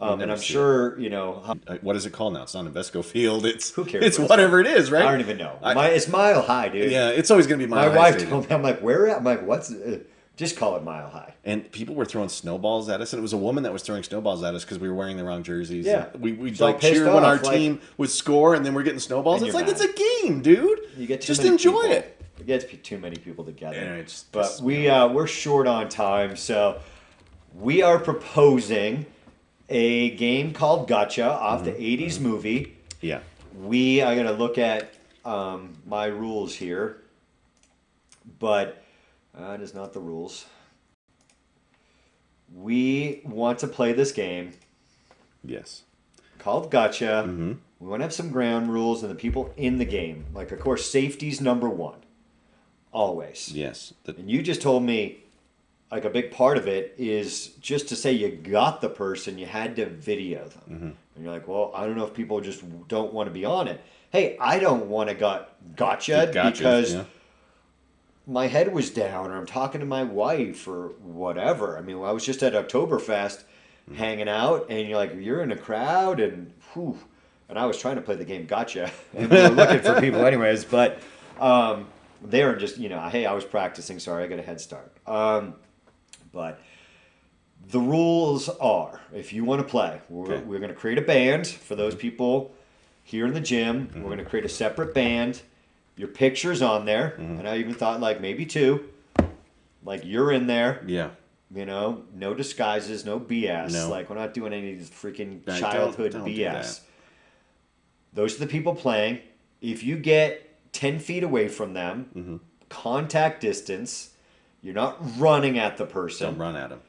Um, and I'm sure you know. how- What is it called now? It's not Invesco Field. It's Who cares It's what it's whatever it is, right? I don't even know. I- My, it's mile high, dude. yeah, it's always going to be My Mile High My wife Stadium. told me, I'm like, where? I'm like, what's? Uh, just call it mile high. And people were throwing snowballs at us, and it was a woman that was throwing snowballs at us because we were wearing the wrong jerseys. Yeah. And we we So like cheer when our like- team would score, and then we're getting snowballs. It's like it's a game, dude. You get too just enjoy people. it. It gets too many people together. Yeah, it but we uh, we're short on time, so we are proposing a game called Gotcha off the Mm-hmm. '80s movie. Yeah. We are gonna look at um, my rules here, but uh, that is not the rules. We want to play this game Yes. called Gotcha. Mm-hmm. We want to have some ground rules and the people in the game. Like, of course, safety's number one, always. Yes. The, And you just told me, like, a big part of it is just to say you got the person, you had to video them. Mm-hmm. And you're like, well, I don't know if people just don't want to be on it. Hey, I don't want to got gotcha gotchas, because yeah. my head was down or I'm talking to my wife or whatever. I mean, I was just at Oktoberfest Mm-hmm. hanging out and you're like, you're in a crowd and whew. And I was trying to play the game gotcha. And we were looking for people anyways, but um, they were just, you know, hey, I was practicing. Sorry, I got a head start. Um, but the rules are if you want to play, we're, Okay. we're going to create a band for those mm-hmm. people here in the gym. We're mm-hmm. going to create a separate band. Your picture's on there. Mm-hmm. And I even thought, like, maybe two. Like, you're in there. yeah. You know, no disguises, no BS. No. Like, we're not doing any of this freaking don't- childhood don't BS. that. Those are the people playing. If you get 10 feet away from them, Mm-hmm. contact distance, you're not running at the person. Don't run at him.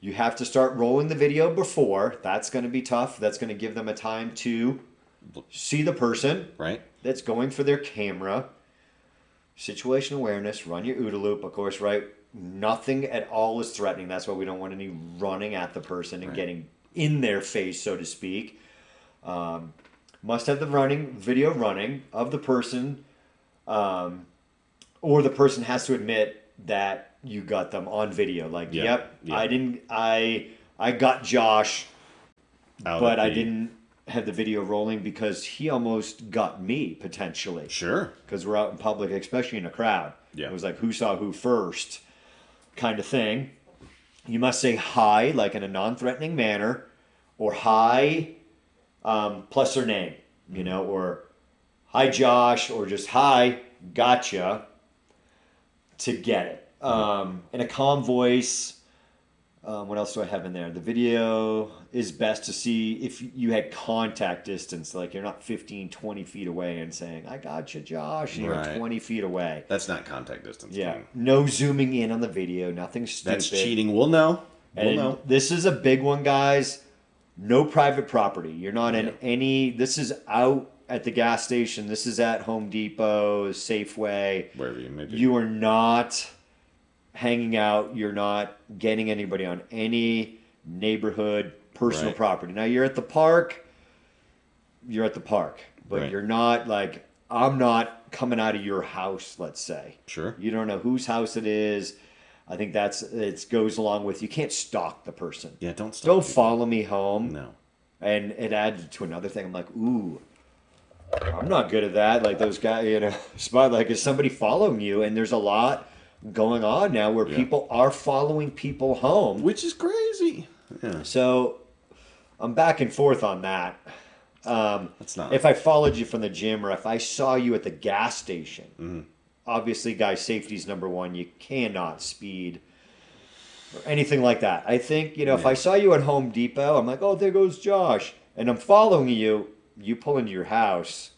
You have to start rolling the video before. That's going to be tough. That's going to give them a time to see the person Right. that's going for their camera. Situation awareness, run your OODA loop, of course, right? Nothing at all is threatening. That's why we don't want any running at the person and Right. getting in their face, so to speak. Um, must have the running video running of the person, um, or the person has to admit that you got them on video. Like, Yeah, yep, yeah. I didn't, I, I got Josh Out but I didn't have the video rolling because he almost got me potentially Sure. because we're out in public, especially in a crowd. Yeah. It was like who saw who first, kind of thing. You must say hi like in a non-threatening manner, or hi um, plus their name, you know, or hi Josh, or just hi, gotcha. To get it um, in a calm voice. Um, what else do I have in there? The video is best to see if you had contact distance, like you're not 15, 20 feet away and saying, I got you, Josh, and you're Right. 20 feet away. That's not contact distance. Yeah. King. No zooming in on the video, nothing stupid. That's cheating. We'll know. We'll And know. this is a big one, guys. No private property. You're not in Yeah. any, this is out at the gas station. This is at Home Depot, Safeway. Wherever you may be. You are not hanging out. You're not getting anybody on any neighborhood personal Right. property. Now you're at the park. You're at the park, but Right. you're not like I'm not coming out of your house. Let's say Sure. you don't know whose house it is. I think that's it goes along with you can't stalk the person. Yeah. Don't stop. Don't people. follow me home. No. And it added to another thing. I'm like, ooh, I'm not good at that. Like those guys, you know, spot like is somebody following you? And there's a lot going on now where Yeah. people are following people home. Which is crazy. Yeah. So I'm back and forth on that. Um, That's not. if I followed you from the gym or if I saw you at the gas station, Mm-hmm. obviously, guys, safety's number one. You cannot speed or anything like that. I think, you know, if I saw you at Home Depot, I'm like, oh, there goes Josh. And I'm following you, you pull into your house,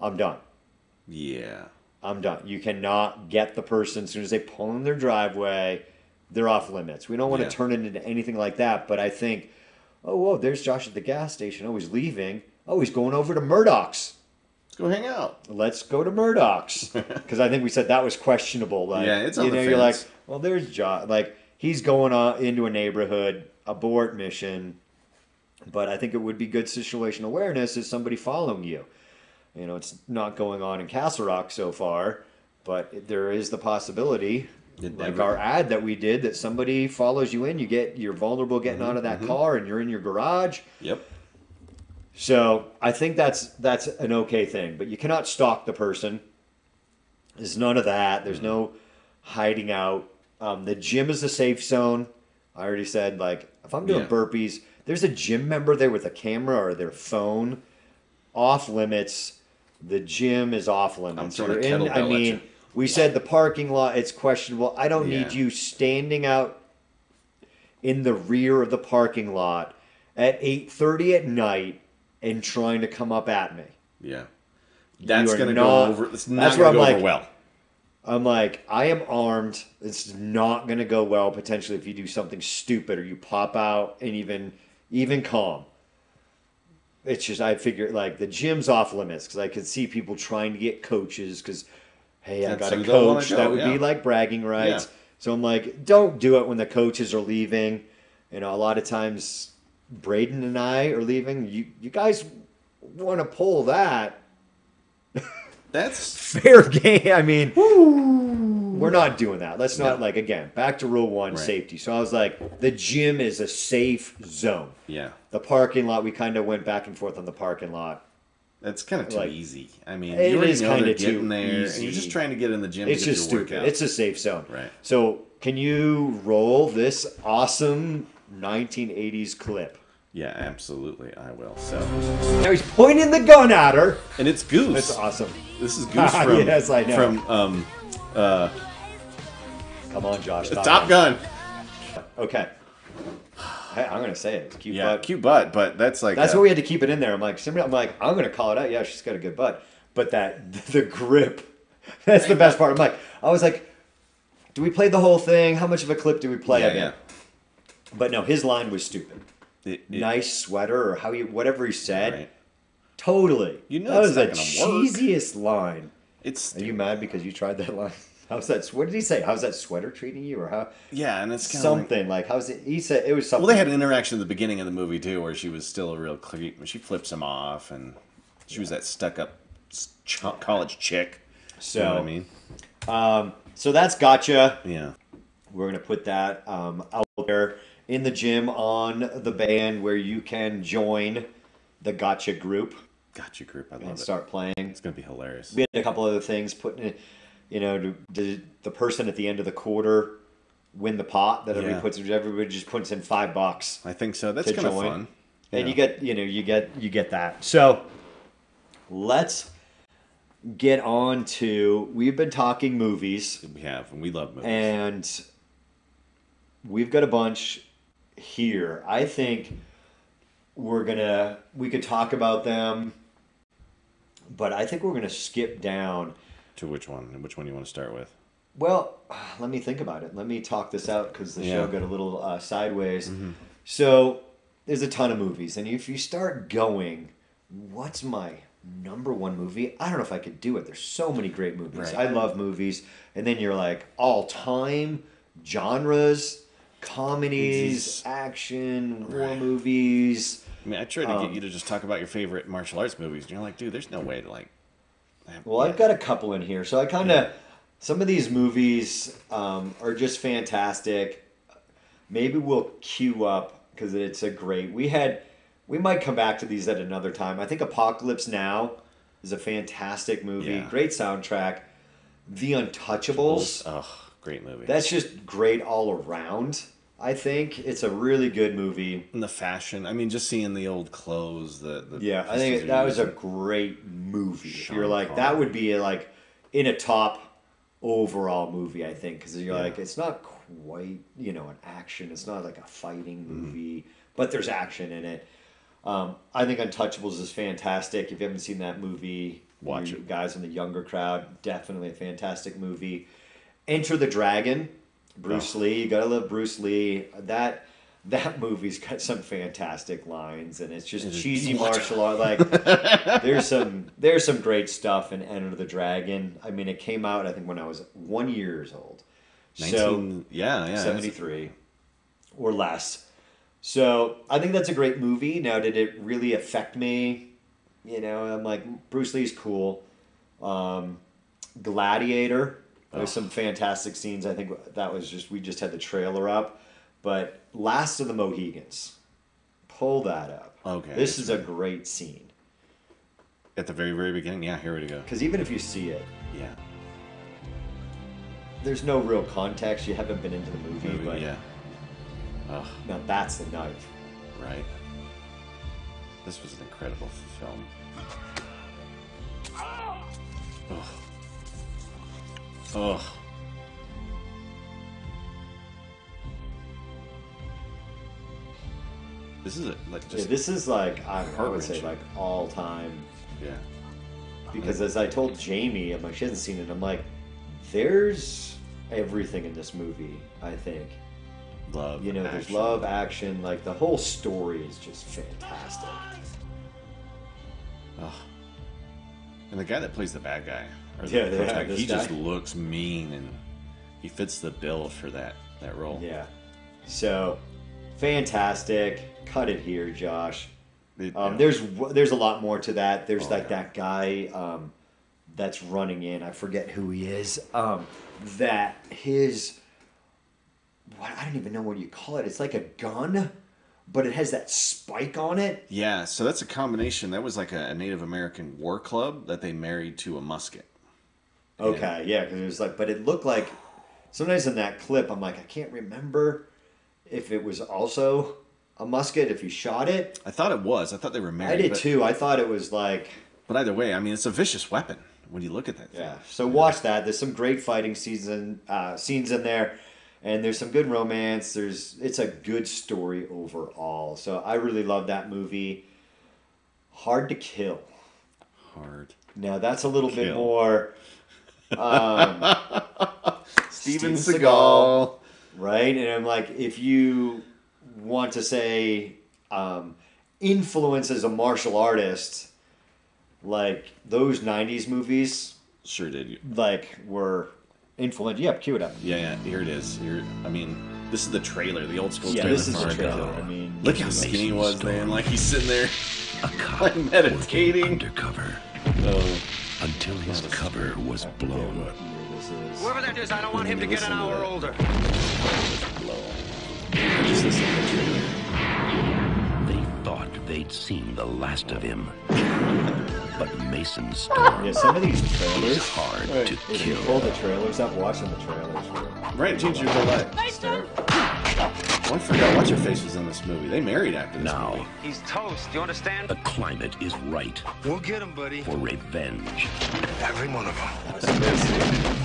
I'm done. yeah. I'm done. You cannot get the person as soon as they pull in their driveway, they're off limits. We don't want Yeah. to turn it into anything like that, but I think, oh, whoa, there's Josh at the gas station. Oh, he's leaving. Oh, he's going over to Murdoch's. Let's go hang out. Let's go to Murdoch's because I think we said that was questionable. Like, Yeah, it's on you know, you're like, well, there's Josh. Like he's going on into a neighborhood, abort mission. But I think it would be good situation awareness is somebody following you. You know, it's not going on in Castle Rock so far, but there is the possibility It like never- our ad that we did that somebody follows you in, you get you're vulnerable getting Mm-hmm, out of that car and you're in your garage. Yep. So I think that's that's an okay thing, but you cannot stalk the person. There's none of that. There's no hiding out. Um, the gym is a safe zone. I already said like if I'm doing Yeah. burpees, there's a gym member there with a camera or their phone. Off limits. The gym is off limits. throwing a You're in. kettlebell I at mean, you. we said the parking lot. It's questionable. I don't need Yeah. you standing out in the rear of the parking lot at 8:30 at night and trying to come up at me. Yeah. That's are gonna not- go over. It's not that's where gonna I'm go like- over well. I'm like, I am armed. It's not going to go well potentially if you do something stupid or you pop out and even even calm. It's just I figure like the gym's off limits because I could see people trying to get coaches because hey, I got a who they'll wanna coach go, that would yeah. be like bragging rights. Yeah. So I'm like, don't do it when the coaches are leaving. You know, a lot of times Braden and I are leaving. You you guys want to pull that That's fair game. I mean, we're not doing that. Let's not No. like again back to rule one Right. safety. So I was like, the gym is a safe zone. yeah. The parking lot, we kind of went back and forth on the parking lot. That's kind of too Like, easy. I mean, it you is kinda they're too there, easy. you're just trying to get in the gym. It's to just stupid. workout. It's a safe zone. Right. So can you roll this awesome 1980s clip? yeah, absolutely. I will. So, Now he's pointing the gun at her. and it's Goose. It's awesome. This is Goose from Yes, I know. from um, uh, Come on, Josh. Top Gun. Okay. Hey, I'm gonna say it. It's cute. Yeah, butt. cute butt, but that's like That's why we had to keep it in there. I'm like, somebody, I'm like, I'm gonna call it out. Yeah, she's got a good butt, but that the grip, that's the best part. I'm like, I was like, do we play the whole thing? How much of a clip do we play Yeah, it? But no, his line was stupid. It- it- nice sweater or how you whatever he said. right. Totally. You know that was the gonna work. cheesiest line. It's Are you mad because you tried that line? How's that? What did he say? How's that sweater treating you, or how? yeah, and it's kind of Something like, how's it? He said it was something. Well, they had an interaction at the beginning of the movie too, where she was still a real creep. She flips him off, and she was that stuck-up ch- college chick. so. you know what I mean? Um, so that's gotcha. Yeah. We're gonna put that um, out there in the gym on the band where you can join the gotcha group Gotcha group. I love it. and it. start playing. It's gonna be hilarious. We had a couple other things putting it, you know, to the person at the end of the quarter win the pot that everybody puts. Everybody just puts in five bucks, I think so. That's To kind of fun. and Yeah. you get, you know, you get you get that. So let's get on to. We've been talking movies. We have, and we love movies. and we've got a bunch here. I think we're gonna we could talk about them, but I think we're gonna skip down. to which one? And which one you want to start with? Well, let me think about it. Let me talk this out because the show got a little uh, sideways. So there's a ton of movies, and if you start going, what's my number one movie? I don't know if I could do it. There's so many great movies. Right. I love movies, and then you're like all time genres, comedies, action, war Right. movies. I mean, I tried to Um, get you to just talk about your favorite martial arts movies, and you're like, dude, there's no way to like. Well, I've got a couple in here. So I kind of, some of these movies um, are just fantastic. Maybe we'll queue up because it's a great. We had, we might come back to these at another time. I think Apocalypse Now is a fantastic movie. Yeah. Great soundtrack. The Untouchables. Ugh, great movie. That's just great all around. I think it's a really good movie. and the fashion. I mean, just seeing the old clothes. The, the Yeah, I think that was a great movie. Sean you're like that would be like in a top overall movie, I think, because you're Yeah. like it's not quite you know an action. It's not like a fighting Mm-hmm. movie, but there's action in it. Um, I think Untouchables is fantastic. If you haven't seen that movie, Watch it. guys in the younger crowd. Definitely a fantastic movie. Enter the Dragon, Bruce. Lee. You gotta love Bruce Lee. That that movie's got some fantastic lines, and it's just It is- cheesy martial art. Like there's some there's some great stuff in Enter the Dragon. I mean, it came out I think when I was one years old. So yeah, yeah. 73 or less. So I think that's a great movie. Now, did it really affect me? You know, I'm like, Bruce Lee's cool. Um, Gladiator, There's oh. some fantastic scenes. I think that was just we just had the trailer up, but Last of the Mohicans, pull that up. Okay, This it's is a great scene At the very, very beginning. Yeah, here we go. because even if you see it, Yeah. there's no real context. You haven't been into the movie, Movie, but yeah. Oh, now that's the knife. right. This was an incredible film. Oh. Oh. This is a, like Yeah, this is like I, I would say like all time yeah. because as I told Jamie, I'm like she hasn't seen it. I'm like, there's everything in this movie. I think Love. you know, there's love, action, like the whole story is just fantastic. Oh. And the guy that plays the bad guy, Yeah, the yeah, protagonist, this he just looks mean and he fits the bill for that that role. Yeah, so fantastic. Cut it here, Josh. It- Um, yeah. There's there's a lot more to that. There's Oh, like yeah. that guy um, that's running in. I forget who he is. Um, that his what I don't even know what you call it. It's like a gun, but it has that spike on it. Yeah, so that's a combination. That was like a, a Native American war club that they married to a musket. Okay, yeah, because it was like, but it looked like sometimes in that clip, I'm like, I can't remember if it was also a musket if you shot it. I thought it was. I thought they were married. I did but, too. I thought it was like, But either way, I mean, it's a vicious weapon when you look at that thing. yeah. So watch that. There's some great fighting season uh, scenes in there, and there's some good romance. There's it's a good story overall. So I really love that movie. Hard to kill. Hard. Now that's a little bit more. Um, Steven Seagal. Seagal. right? And I'm like, if you want to say um, influence as a martial artist, like those '90s movies, Sure did. like were influential. Yeah, cue it up. Yeah, yeah. Here it is. Here, I mean, this is the trailer, the old school Yeah, trailer. this is the trailer. I mean, Look how skinny he was, man. Like he's sitting there, A cop like meditating. undercover Oh, until his cover was blown. what year this is. Whoever that is, I don't want him to get an hour older. just listen to the trailer. They thought they'd seen the last of him. But Mason Storm Yeah, some of these is trailers. hard Right. to If you kill. pull the trailers up, watching the trailers. were Right, change your whole life. Oh, I forgot. What's her face was in this movie? They married after this Now, movie. He's toast. You understand? the climate is right We'll get him, buddy. for revenge. Every one of them.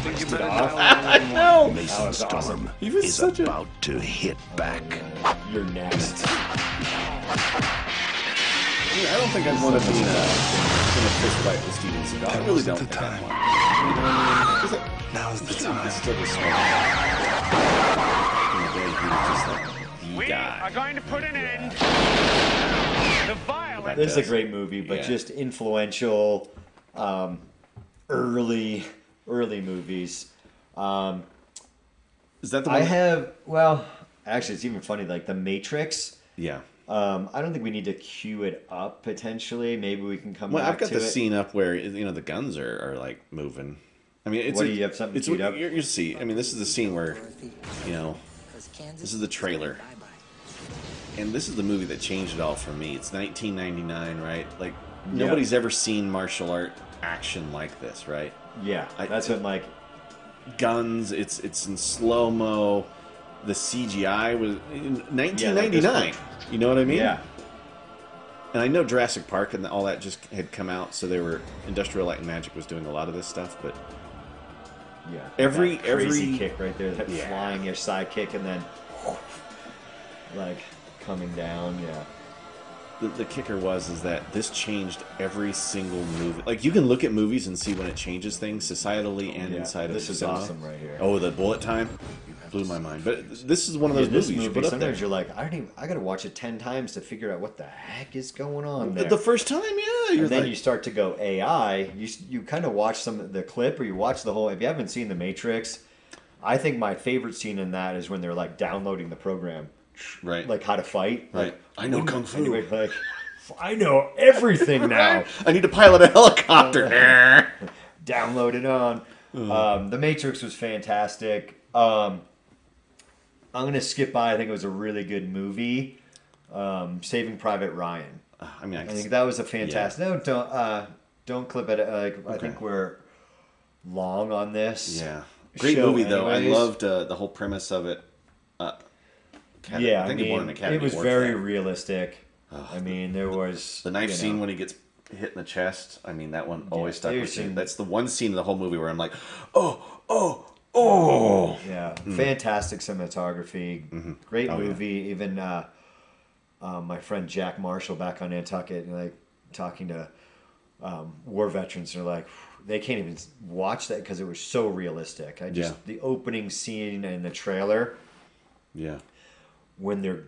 Think you better I know. Mason was awesome. Storm He was is such a- about to hit back. You're next. I don't think I'd want to be in a, in a fist fight with Steven Seagal. I really don't. wasn't the think I'd time. want to. You know what I mean? 'Cause it- Now's the time. still the small. In the day, he was just like the We guy. are going to put an end to violence. This is a great movie, but Yeah. just influential, um, early, early movies. Um, Is that the one? I have well, actually, it's even funny. Like the Matrix. Yeah. Um, I don't think we need to cue it up. Potentially, maybe we can come Well, back I've got the it. scene up where you know the guns are, are like moving. I mean, it's What a- do you have something it's queued up? You you see. I mean, this is the scene where, you know, This is the trailer. And this is the movie that changed it all for me. It's 1999, right? Like nobody's ever seen martial art action like this, right? Yeah, I- that's what like. Guns. It's it's in slow mo. The CGI was in 1999. this you know what I mean? Yeah, And I know Jurassic Park and all that just had come out, so they were Industrial Light and Magic was doing a lot of this stuff, but yeah. Every- That crazy every- kick right there, that Yeah. flying-ish side kick, and then like coming down. Yeah. the, the kicker was is that this changed every single movie. Like you can look at movies and see when it changes things societally and Yeah, inside this of is awesome right here. Oh, the bullet time blew my mind. But this is one of those this movies you put up sometimes there. you're like, I don't even. I gotta watch it ten times to figure out what the heck is going on The, there. the first time, yeah, and then like, you start to go AI. You you kind of watch some the clip, or you watch the whole. If you haven't seen The Matrix, I think my favorite scene in that is when they're like downloading the program, right, like how to fight. right. Like, I know kung fu. Anyway, like I know everything now. I need to pilot a helicopter. Download it on. Um, the Matrix was fantastic. Um, I'm gonna skip by. I think it was a really good movie. Um, Saving Private Ryan. I mean, I, I think that was a fantastic. No, don't uh, don't clip it. Like I think we're long on this. Yeah. Great movie though. I loved uh, the whole premise of it. Uh, Academy- Yeah, I I, think it won mean, an Academy it was Award very realistic. I mean, there was The knife scene know, when he gets hit in the chest. I mean, that one always stuck there's with me. That's the one scene in the whole movie where I'm like, oh, oh, oh. Yeah, fantastic cinematography, great Oh, yeah. movie. Even uh, uh, my friend Jack Marshall back on Nantucket, and like talking to um, war veterans, are like they can't even watch that because it was so realistic. I just Yeah. the opening scene and the trailer Yeah. When they're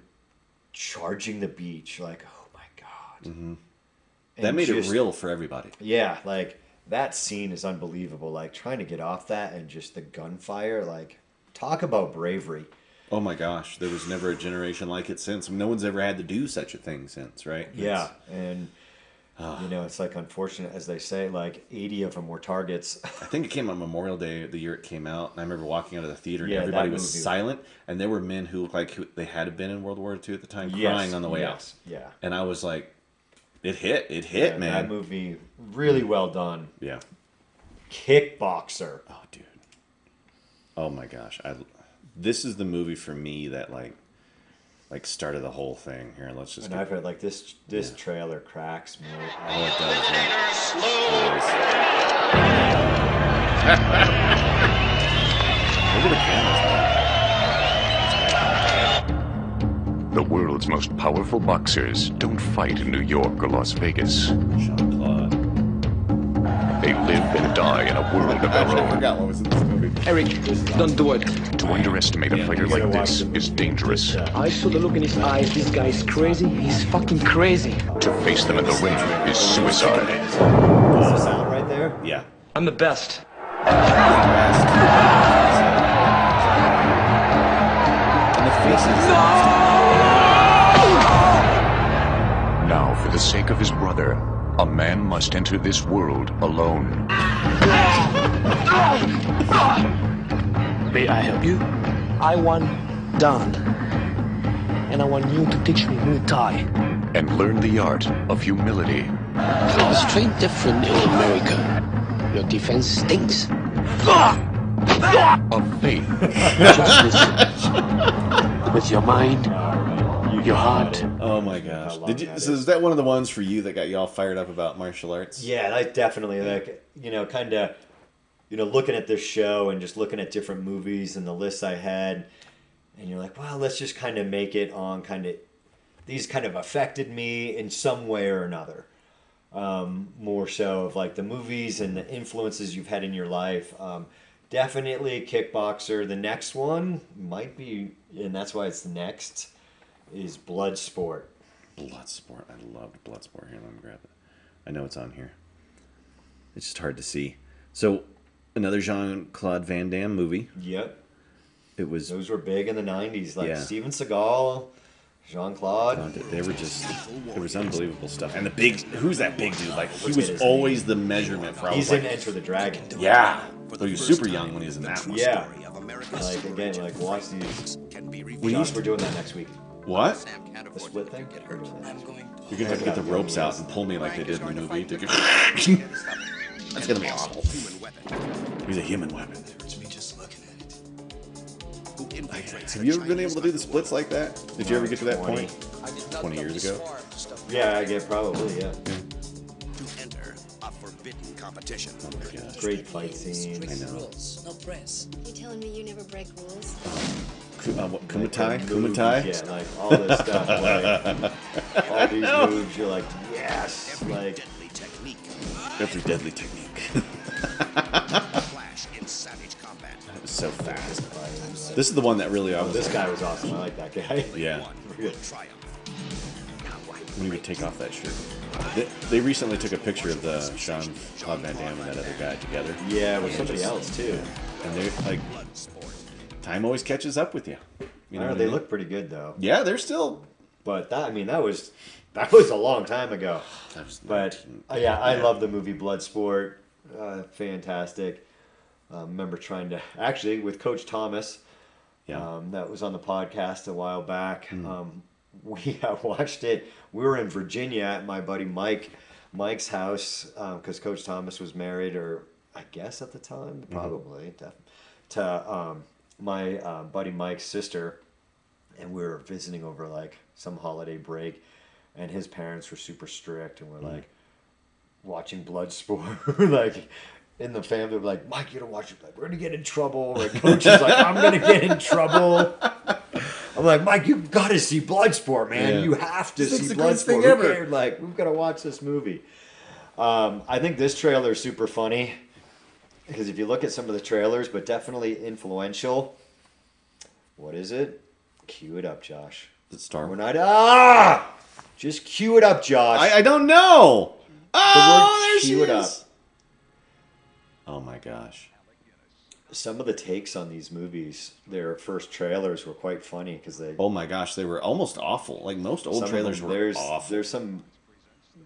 charging the beach, like oh my god, mm-hmm. That made just- it real for everybody. Yeah, like that scene is unbelievable. Like trying to get off that and just the gunfire, like talk about bravery. Oh my gosh, there was never a generation like it since. No one's ever had to do such a thing since, right? Yeah, and you know it's like unfortunate as they say, like eighty of them were targets. I think it came on Memorial Day the year it came out, and I remember walking out of the theater and Yeah, everybody was movie. silent, and there were men who looked like who, they had been in World War II at the time, Yes, crying on the way yes, out. yeah. and I was like, it hit, it hit, Yeah, man. That movie really well done. Yeah. Kickboxer. Oh, dude. Oh my gosh, I. This is the movie for me that like, like started the whole thing. Here, let's just. And Get, I've heard like this this Yeah. trailer cracks me. oh, it does. man. Look at the cameras. The world's most powerful boxers don't fight in New York or Las Vegas. Jean Claude. They live and die in a world of their own. forgot what was in this movie. Eric, don't do it. To underestimate a Yeah, fighter you like this the is dangerous. Uh, I saw the look in his eyes. This guy is crazy. He's fucking crazy. To face them in the ring is suicide. Is the sound right there? Yeah. I'm the best. And the faces. Now, for the sake of his brother, a man must enter this world alone. May I help you? I want Dan. And I want you to teach me Muay Thai. and learn the art of humility. It's straight different in America. Your defense stinks. Of faith, Just listen. With your mind, your heart, Oh my gosh! Did you? that So is. is that one of the ones for you that got you all fired up about martial arts? Yeah, like definitely like you know, kind of you know, looking at this show and just looking at different movies and the lists I had, and you're like, well, let's just kind of make it on kind of these kind of affected me in some way or another. Um, more so of like the movies and the influences you've had in your life. Um, definitely Kickboxer. The next one might be, and that's why it's the next, is Bloodsport. Bloodsport. I loved Bloodsport. Here, let me grab it. I know it's on here. It's just hard to see. So, another Jean Claude Van Damme movie. Yep. It was. Those were big in the '90s, like Yeah. Steven Seagal, Jean Claude. They were just. It was unbelievable stuff. And the big. Who's that big dude? Like he was always the measurement for. I He's in like, Enter the Dragon. Yeah. So he was super young when he was in that one. Yeah. Like again, like watch these. We Josh, we're doing that next week. What? The split thing. You're gonna have to get the ropes out and pull me like they did in the movie. To get... That's gonna be awful. He's a human weapon. Have you ever been able to do the splits like that? Did you ever get to that point? 20 years ago? Yeah, I get probably yeah. enter a forbidden competition. Oh my gosh. Great fight scene. I know. Rules, no press. You telling me you never break rules? Uh-huh. Ku- uh, what, Kumite? Like, Kumite? Yeah, like all this stuff. Like all these moves, you're like yes, like Deadly technique. Every deadly technique. Flash in savage combat. It was so fast. This is the one that really I was this guy was awesome. I like that guy. Yeah. Really. Triumph. When he would take off that shirt. They, they recently took a picture of the Jean Claude Van Damme and that other guy together. Yeah, with somebody else too. And they're like, time always catches up with you. You know, know, what I they mean? look pretty good though. Yeah, they're still. But that I mean that was that was a long time ago. that was But 19 uh, yeah, I love the movie Bloodsport. Uh, fantastic. I remember trying to actually with Coach Thomas. Yeah. Um, that was on the podcast a while back. Um, we uh, watched it. We were in Virginia at my buddy Mike, Mike's house because Coach Thomas was married, or I guess at the time, probably def- to um, my uh, buddy Mike's sister, and we were visiting over like some holiday break, and his parents were super strict, and we're like watching Bloodsport, like. In the family, we're like, Mike, you gotta watch it. Like, we're gonna get in trouble. Like, coach is like, I'm gonna get in trouble. I'm like, Mike, you gotta see Bloodsport, man. Yeah. You have to It's see thing Bloodsport. Cares? Like, we've gotta watch this movie. Um, I think this trailer is super funny because if you look at some of the trailers, but definitely influential. What is it? Cue it up, Josh. It's Star We're not ah. Just cue it up, Josh. I, I don't know. Oh, she cue it is. up. Oh my gosh. Some of the takes on these movies, their first trailers were quite funny because they. Oh my gosh, they were almost awful. Like most old trailers them, were there's, awful. There's some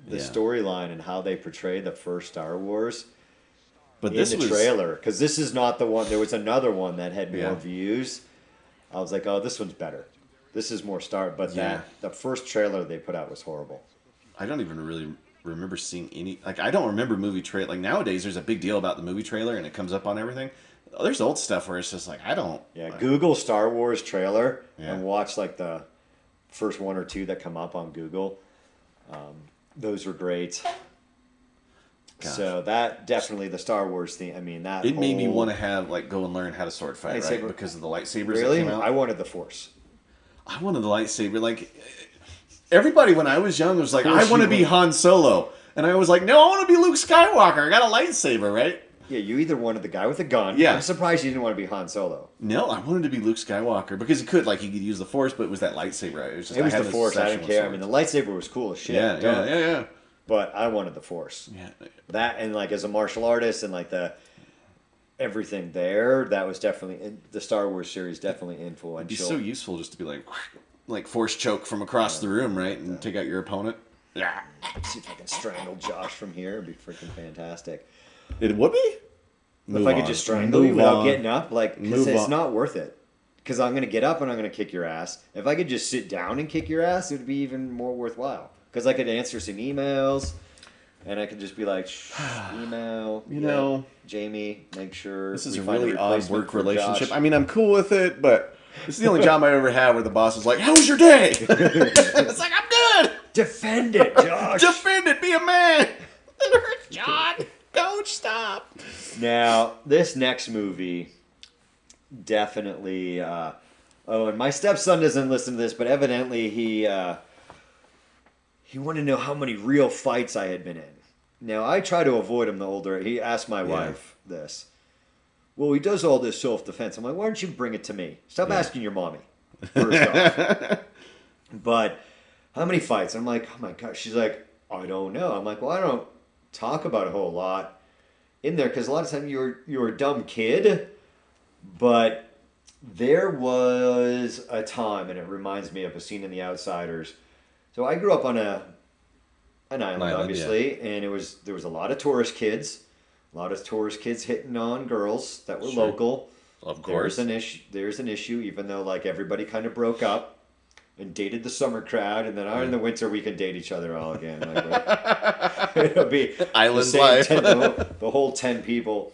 the Yeah. storyline and how they portray the first Star Wars but in this the was trailer because this is not the one. There was another one that had more Yeah. views. I was like, oh, this one's better. This is more Star. But Yeah. that the first trailer they put out was horrible. I don't even really remember seeing any. Like I don't remember movie trailer. Like nowadays, there's a big deal about the movie trailer, and it comes up on everything. There's old stuff where it's just like I don't. Yeah, Google Star Wars trailer Yeah. and watch like the first one or two that come up on Google. Um, those were great. Gosh. So that definitely the Star Wars thing. I mean that It made me want to have like go and learn how to sword fight, right? Because of the lightsabers Really, that came out. I wanted the Force. I wanted the lightsaber. Like everybody when I was young was like, I want to be. Han Solo, and I was like, No, I want to be Luke Skywalker. I got a lightsaber, right? Yeah, you either wanted the guy with the gun. Yeah. I'm surprised you didn't want to be Han Solo. No, I wanted to be Luke Skywalker because he could, like, he could use the Force, but it was that lightsaber. It was just It was I the Force. I didn't care. I mean, the lightsaber was cool as shit. Yeah, yeah, yeah, yeah. But I wanted the Force. Yeah. That and like as a martial artist and like the everything there, that was definitely in, the Star Wars series definitely influential. It'd be so useful just to be like, like force choke from across the room, right, and take out your opponent. Yeah, See if I can strangle Josh from here. It'd be freaking fantastic. it would be. if I could just strangle you without getting up, like, 'cause Move it's on. not worth it. Because I'm gonna get up and I'm gonna kick your ass. If I could just sit down and kick your ass, it would be even more worthwhile. Because I could answer some emails, and I could just be like, Shh, email. You yeah, know, Jamie, make sure This is we a find really odd work relationship. Josh. I mean, I'm cool with it, but this is the only job I ever had where the boss was like, "How was your day?" it's like I'm good. Defend it, Josh. Defend it. Be a man. It hurts, John. Don't stop. Now, this next movie definitely. Uh, oh, and my stepson doesn't listen to this, but evidently he uh, he wanted to know how many real fights I had been in. Now, I try to avoid him the older. He asked my wife this. Well, he does all this self defense. I'm like, why don't you bring it to me? Stop asking your mommy. But how many fights? I'm like, oh my god. She's like, I don't know. I'm like, well, I don't talk about a whole lot in there because a lot of time you're you're a dumb kid, but there was a time, and it reminds me of a scene in The Outsiders. So I grew up on a an island, Island, obviously, and it was there was a lot of tourist kids, a lot of tourist kids hitting on girls that were Sure. local. Of course, There's an issue. There's an issue, even though like everybody kind of broke up and dated the summer crowd, and then oh, in the winter we can date each other all again. Like, it'll be Island the life. 10 the, whole, the whole ten people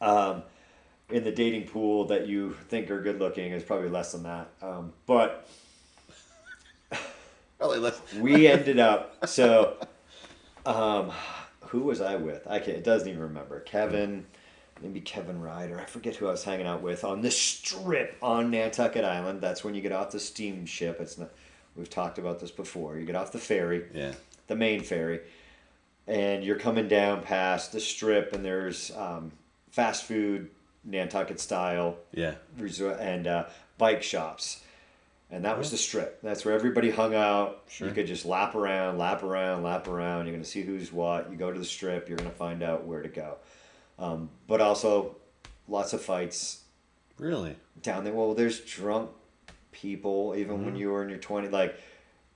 um, in the dating pool that you think are good looking is probably less than that. Um, but Probably less. we ended up so um who was i with i can't it doesn't even remember kevin maybe kevin ryder i forget who i was hanging out with on this strip on nantucket island that's when you get off the steamship it's not we've talked about this before you get off the ferry Yeah. the main ferry and you're coming down past the strip and there's um, fast food nantucket style Yeah. resort and uh, bike shops. And that was the strip. That's where everybody hung out. Sure. You could just lap around, lap around, lap around. You're going to see who's what. You go to the strip, you're going to find out where to go. Um, but also, lots of fights Really. down there. Well, there's drunk people, even Mm-hmm. when you were in your 20s. Like,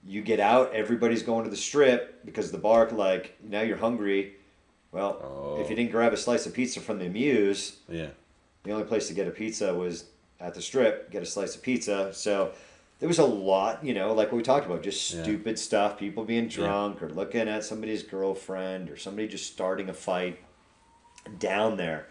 you get out, everybody's going to the strip because the bar, like, now you're hungry. Well, if you didn't grab a slice of pizza from the Muse, Yeah. the only place to get a pizza was at the strip, get a slice of pizza. So there was a lot, you know, like what we talked about, just Yeah. stupid stuff, people being drunk or looking at somebody's girlfriend or somebody just starting a fight down there.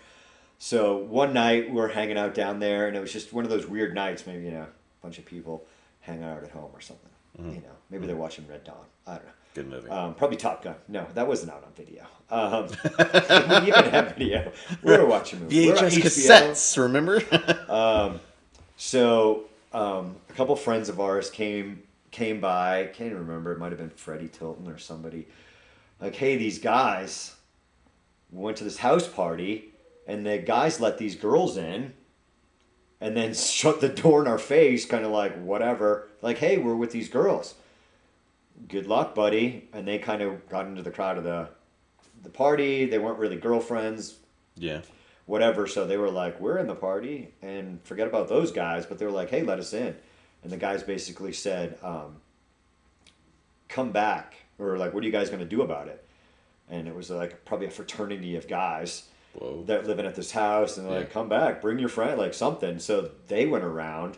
So one night we're hanging out down there, and it was just one of those weird nights. Maybe you know, a bunch of people hanging out at home or something. You know, maybe they're watching Red Dawn. I don't know. Good movie. Um, probably Top Gun. No, that wasn't out on video. Um, we even have video. We were watching movies. We were VHS cassettes, remember? Um, so um, a couple friends of ours came came by. Can't even remember. It might have been Freddie Tilton or somebody. Like, hey, these guys went to this house party, and the guys let these girls in, and then shut the door in our face, kind of like whatever. Like, hey, we're with these girls. Good luck, buddy. And they kind of got into the crowd of the the party. They weren't really girlfriends yeah. Whatever. So they were like, "We're in the party, and forget about those guys." But they were like, "Hey, let us in." And the guys basically said, um, "Come back," or like, "What are you guys going to do about it?" And it was like probably a fraternity of guys Whoa. that living at this house, and they're like, "Come back, bring your friend," like something. So they went around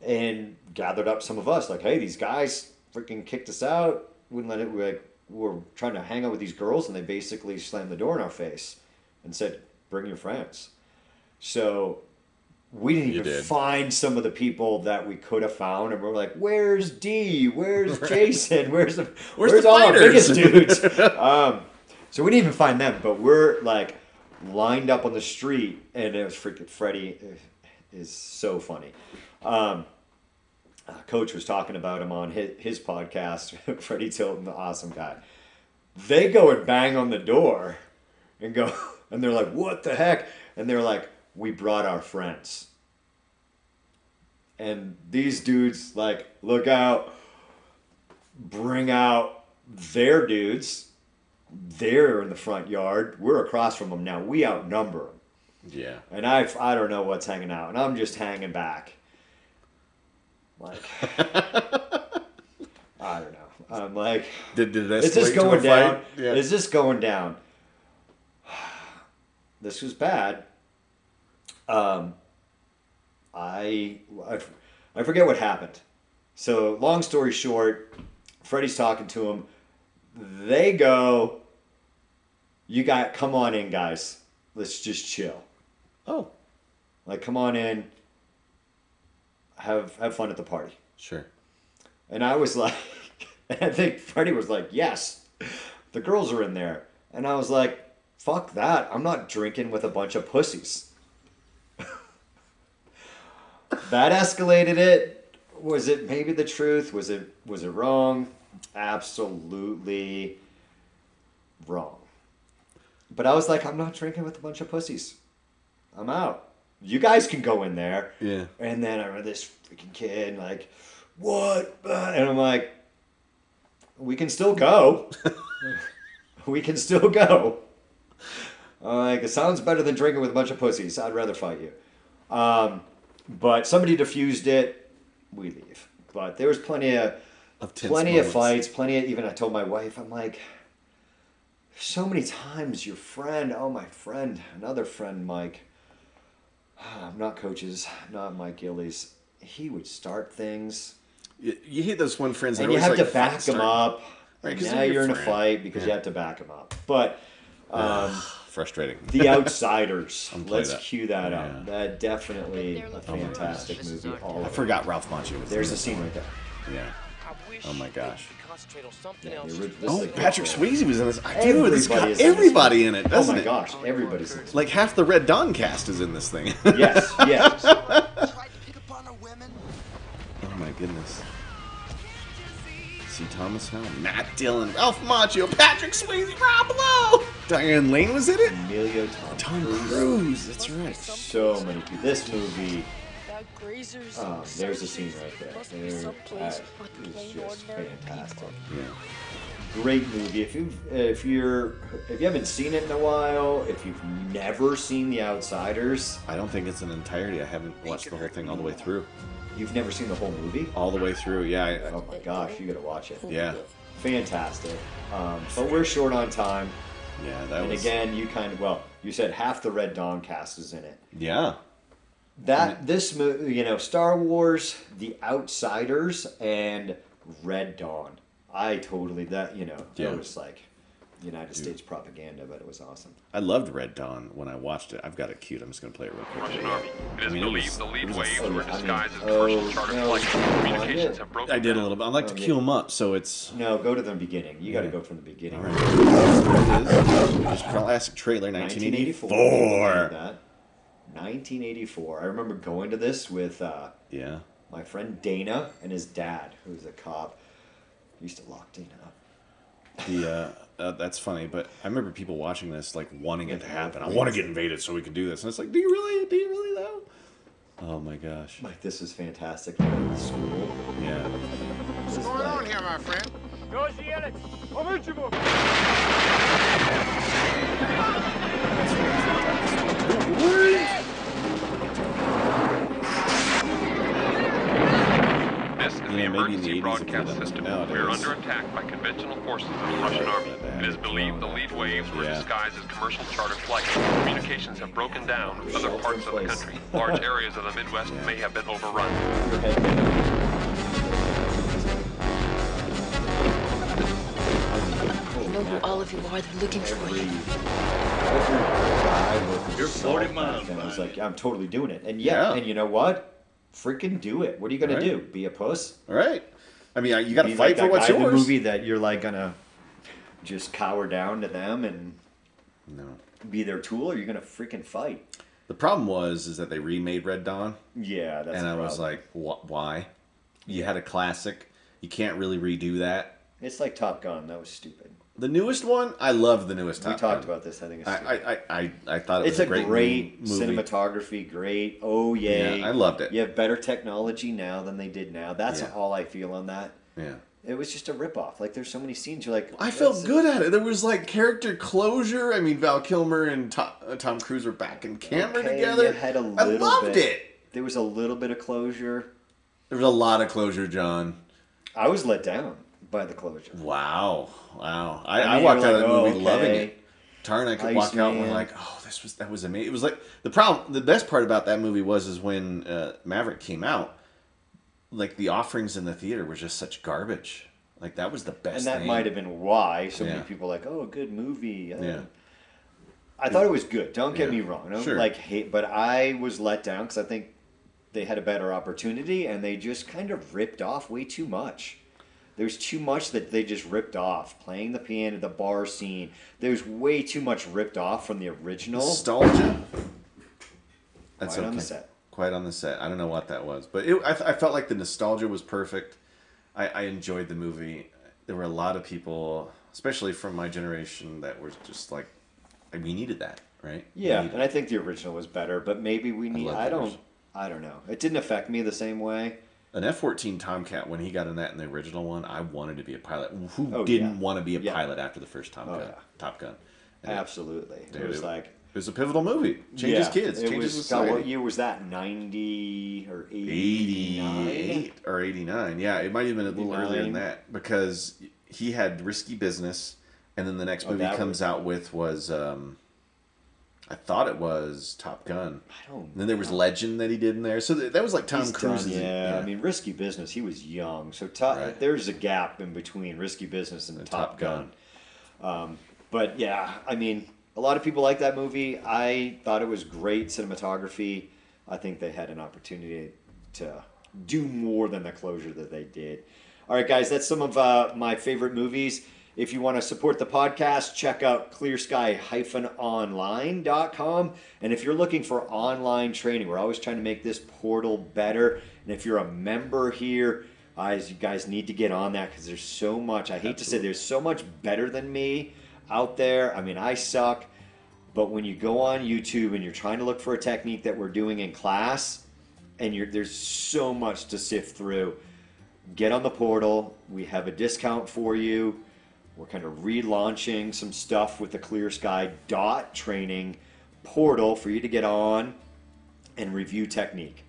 and gathered up some of us, like, "Hey, these guys freaking kicked us out. Wouldn't let it. We like, we're trying to hang out with these girls, and they basically slammed the door in our face and said, "Bring your friends." So we didn't You even did. find some of the people that we could have found, and we're like, "Where's D? Where's Jason? Where's the Where's where's, the all our biggest dudes?" um, so we didn't even find them, but we're like lined up on the street, and it was freaking Freddie is so funny. Um, uh, Coach was talking about him on his, his podcast. Freddie Tilton, the awesome guy. They go and bang on the door and go, and they're like, "What the heck?" And they're like, "We brought our friends." And these dudes like, look out, bring out their dudes. They're in the front yard. We're across from them now. We outnumber them. Yeah. And I, I don't know what's hanging out, and I'm just hanging back. Like, I don't know. I'm like, Did, did is this to a going down? Yeah. Is this going down? This was bad. Um, I, I, I forget what happened. So, long story short, Freddie's talking to him. They go, You got, come on in, guys. Let's just chill. oh, Like, come on in. Have have fun at the party. sure. And I was like, and I think Freddie was like, yes, the girls are in there. And I was like, fuck that. I'm not drinking with a bunch of pussies. that escalated it. Was it maybe the truth? Was it was it wrong? Absolutely wrong. But I was like, I'm not drinking with a bunch of pussies. I'm out. You guys can go in there. Yeah. And then I remember this freaking kid like, what? And I'm like, we can still go. we can still go. Like, it sounds better than drinking with a bunch of pussies. I'd rather fight you. Um, but somebody diffused it. We leave. But there was plenty of, Of plenty of fights. Plenty of even I told my wife, I'm like, so many times your friend, oh my friend, another friend, Mike. I'm not coaches, not Mike Gillies. He would start things, You, you hate those one friends that and you have like to back him up. Right, now they're you're in a fight because you have to back him up. But um, Frustrating. the Outsiders. Let's that. cue that Yeah. up. That definitely a Oh fantastic movie. All I forgot Ralph Macchio was There's a scene right there. Yeah. Oh my gosh. Yeah, the ori- this Oh, is a good Patrick story. Swayze was in this. Dude, this Everybody got is in this everybody movie. in it, Oh doesn't my it? gosh, everybody's in this. Like half the Red Dawn cast is in this thing. Yes, yes. Tried to pick upon our women. Oh my goodness. C. Thomas Howell, Matt Dillon, Ralph Macchio, Patrick Swayze, Rob Lowe, Diane Lane was in it. Emilio Tom, Tom Cruise. Cruise, that's right. So many people. This movie. Oh, there's a scene right there. There, that is just fantastic. Yeah. Great movie. If you if you're if you haven't seen it in a while, if you've never seen The Outsiders, I don't think it's an entirety. I haven't watched the whole thing all the way through. You've never seen the whole movie. All the way through, yeah. I, Oh my gosh, you gotta watch it. yeah. Fantastic. Um, but we're short on time. Yeah, that and was. again, you kind of well, you said half the Red Dawn cast is in it. Yeah. That this movie, you know, Star Wars, The Outsiders, and Red Dawn. I totally that you know Yeah. it was like United States propaganda, but it was awesome. I loved Red Dawn when I watched it. I've got it queued. I'm just gonna play it real quick. Russian army. It is I mean, believed was- the it lead was waves oh, were yeah, I mean, disguised as oh, charter no, flights. Communications it. have broken I did a little bit. I like to Okay. queue them up, so it's. No, go to the beginning. You got to Okay. go from the beginning. All right. Just classic trailer, 1984. 1984. That. 1984. I remember going to this with uh, Yeah. my friend Dana and his dad, who's a cop. He used to lock Dana up. The uh, uh, that's funny, but I remember people watching this like wanting it to happen. I want to get invaded so we can do this, and it's like, do you really? Do you really though? Oh my gosh. Like this is fantastic. School. Yeah. What's going on here, my friend? This is the Yeah, maybe the emergency broadcast system. done We are under attack by conventional forces of the Yeah, Russian army. It is believed the lead waves were Yeah. disguised as commercial charter flights. Communications have broken down in other parts of the country. Large areas of the Midwest may have been overrun. Your. I know who all of you are. They're looking for Every, you. every guy working You're 40 back miles then was like, I'm totally doing it. And yeah, Yeah. and you know what? Freaking do it. What are you gonna Right. do? Be a puss? All right. I mean, you got to fight like for that what's yours. the movie that you're like gonna just cower down to them and No. be their tool, or you're gonna freaking fight. The problem was is that they remade Red Dawn, Yeah, that's and I was like, wh- why? You had a classic. You can't really redo that. it's like Top Gun. That was stupid. The newest one, I love the newest. we Top talked Gun. about this. I think it's I. I, I, I, I thought it it's was a great, great, cinematography. Great. Oh yay! Yeah, I loved it. You have better technology now than they did now. That's Yeah. all I feel on that. Yeah. It was just a ripoff. Like there's so many scenes. You're like, I felt good at it. There was like character closure. I mean, Val Kilmer and Tom, uh, Tom Cruise were back in camera Okay, together. you had a I little loved bit. it. There was a little bit of closure. There was a lot of closure, John. I was let down by the closure. Wow, wow. I, I I, walked out of like, the movie oh, loving it. Tara I could walk out and we're like, oh, this was that was amazing. It was like the problem. The best part about that movie was is when uh, Maverick came out, like the offerings in the theater were just such garbage. Like that was the best. and that thing. might have been why so many people were like, oh, a good movie. Uh, Yeah. I thought it was good. Don't get Yeah. me wrong. I don't Sure. like hate, but I was let down because I think they had a better opportunity and they just kind of ripped off way too much. There's too much that they just ripped off. Playing the piano, the bar scene. There's way too much ripped off from the original. nostalgia. That's Quiet okay. on the set. Quiet on the set. I don't know what that was, but it, I, I felt like the nostalgia was perfect. I, I enjoyed the movie. There were a lot of people, especially from my generation, that were just like, we needed that, right? Yeah, and I think the original was better, but maybe we need. love I, don't. I don't know. It didn't affect me the same way. An F fourteen Tomcat when he got in that in the original one, I wanted to be a pilot. Who Oh, didn't yeah. want to be a Yeah. pilot after the first Top Oh, Gun? yeah. Top Gun. And it- Absolutely. dude, it was like it was a pivotal movie. Changes kids. It changes was. society. God, what year was that? Ninety or eighty-nine? 88 or 89. Yeah, it might have been a little earlier than that because he had risky business, and then the next Oh, movie he comes was- out with was, um, I thought it was Top Gun. I don't. And then there was Legend that he did in there. So th- that was like Tom Cruise. done, yeah, I mean, Risky Business. He was young, so top, Right. there's a gap in between Risky Business and, And Top, Top Gun. Um, but yeah, I mean, a lot of people like that movie. I thought it was great cinematography. I think they had an opportunity to do more than the closure that they did. All right, guys, that's some of uh, my favorite movies. If you want to support the podcast, check out clearsky-online.com. And if you're looking for online training, we're always trying to make this portal better. And if you're a member here, guys, you guys need to get on that because there's so much. I hate to say there's so much better than me out there. I mean, I suck. But when you go on YouTube and you're trying to look for a technique that we're doing in class, and you're, there's so much to sift through, get on the portal. We have a discount for you. We're kind of relaunching some stuff with the Clear Sky dot training portal for you to get on and review technique.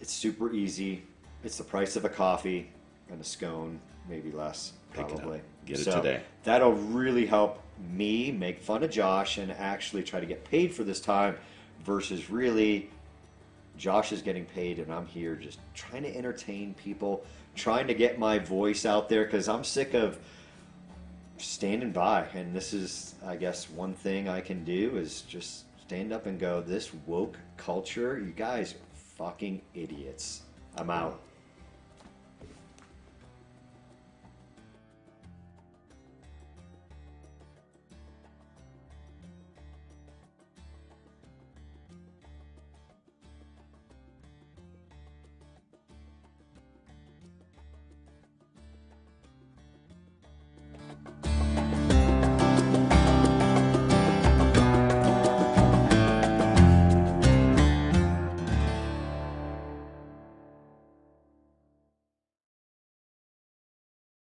It's super easy. It's the price of a coffee and a scone, maybe less, Pick it probably. Get it So today. That'll really help me make fun of Josh and actually try to get paid for this time versus really Josh is getting paid and I'm here just trying to entertain people, trying to get my voice out there because I'm sick of standing by. And this is, I guess, one thing I can do is just stand up and go, this woke culture, you guys fucking idiots. I'm out.